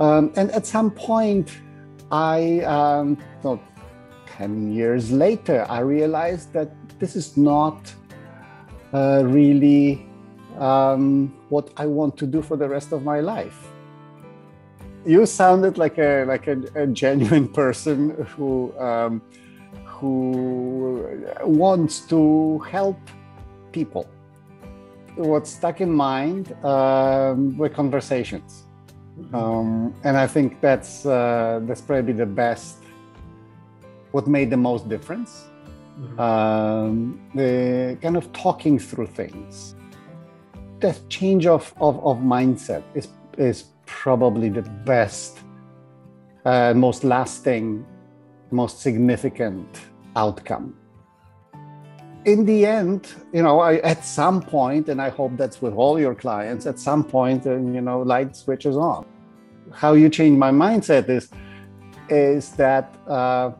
and at some point, I, um, well, 10 years later, I realized that this is not uh, really um, what I want to do for the rest of my life. You sounded like a like a, a genuine person who um, who wants to help people. What stuck in mind um, were conversations, um, and I think that's uh, that's probably the best. What made the most difference? Mm-hmm. Um, the kind of talking through things. The change of, of, of mindset is is probably the best, uh, most lasting, most significant outcome. In the end, you know, I, at some point, and I hope that's with all your clients, at some point, uh, you know, light switches on. How you change my mindset is, is that uh,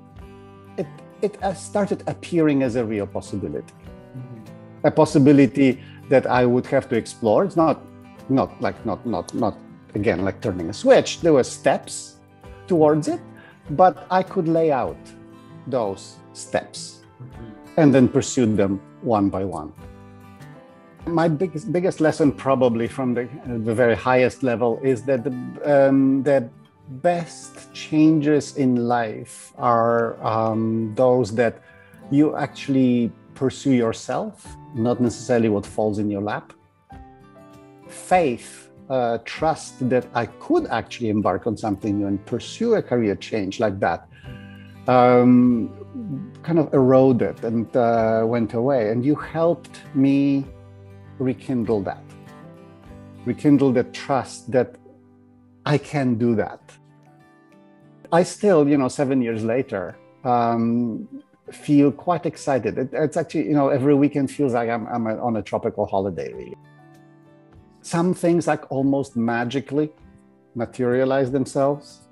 it, it started appearing as a real possibility, mm-hmm. a possibility that I would have to explore. It's not, not like not not not again like turning a switch. There were steps towards it, but I could lay out those steps and then pursued them one by one. My biggest, biggest lesson, probably from the, the very highest level, is that the, um, the best changes in life are um, those that you actually pursue yourself, not necessarily what falls in your lap. Faith uh, trust that I could actually embark on something new and pursue a career change like that um, kind of eroded and uh, went away. And you helped me rekindle that, rekindle the trust that I can do that. I still, you know, seven years later, um, feel quite excited. It, it's actually, you know, every weekend feels like I'm, I'm on a tropical holiday, really some things like almost magically materialize themselves